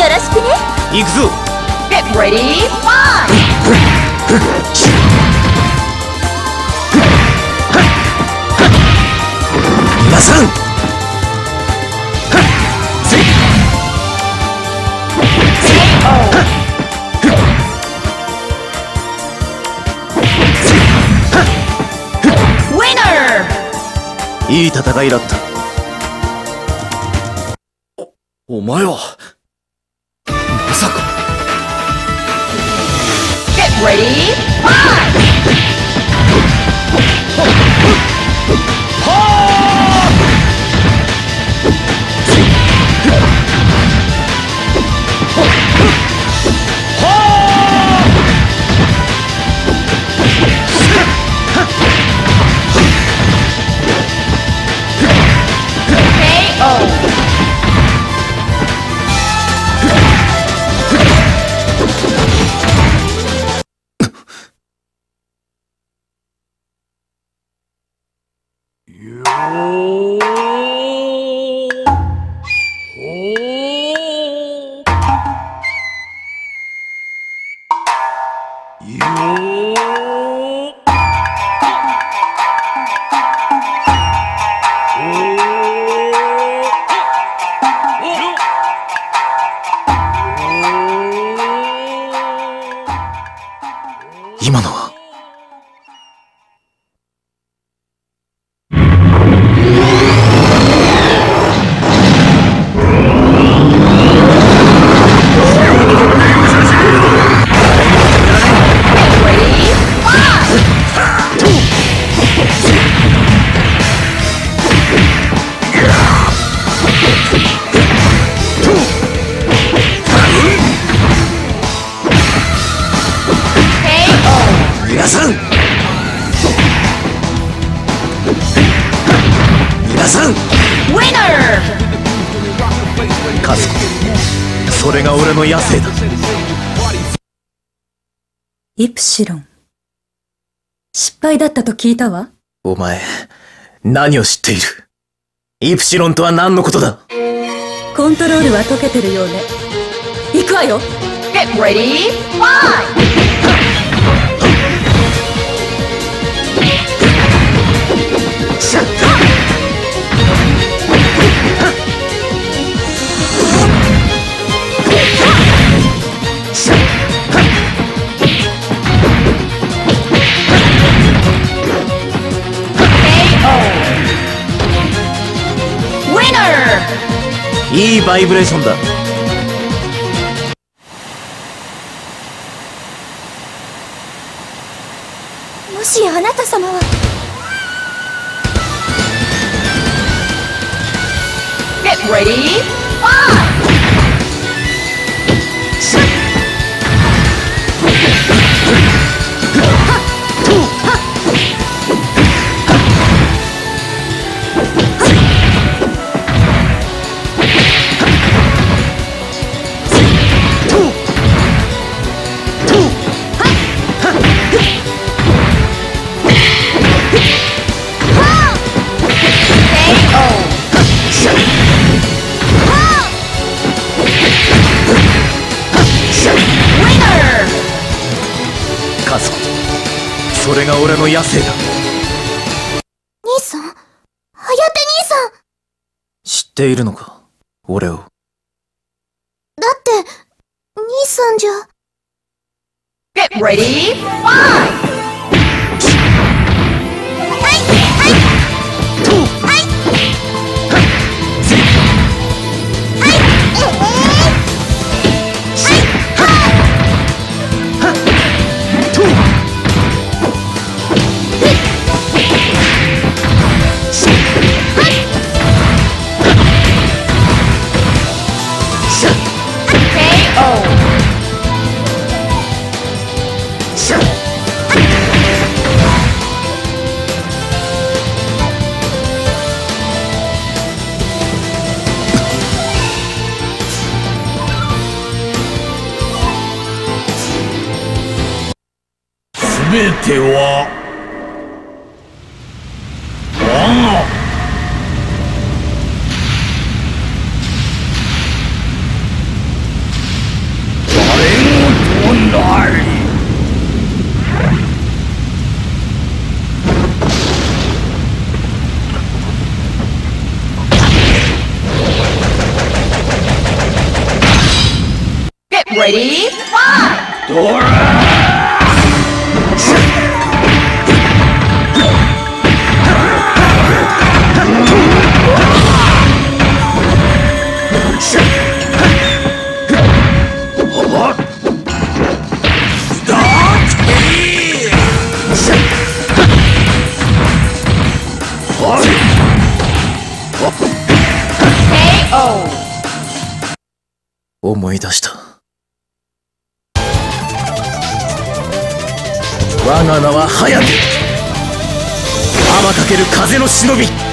よろしくね。行くぞ。Get ready! 皆さん。いい戦いだった。おお前は Ready? March! 今の Winner! カズそれが俺の野生だイプシロン。失敗だったと聞いたわ。お前何を知っている？イプシロンとは何のことだ？コントロールは解けてるようね。行くわよ Get ready, fight! いいバイブレーションだもしあなた様は。Get ready, それが俺の野生だ。兄さん？はやて兄さん？知っているのか？俺を。だって、兄さんじゃ。Get ready, fight! べては我がレディー、ワンドラ思い出した。我が名は早く天かける風の忍び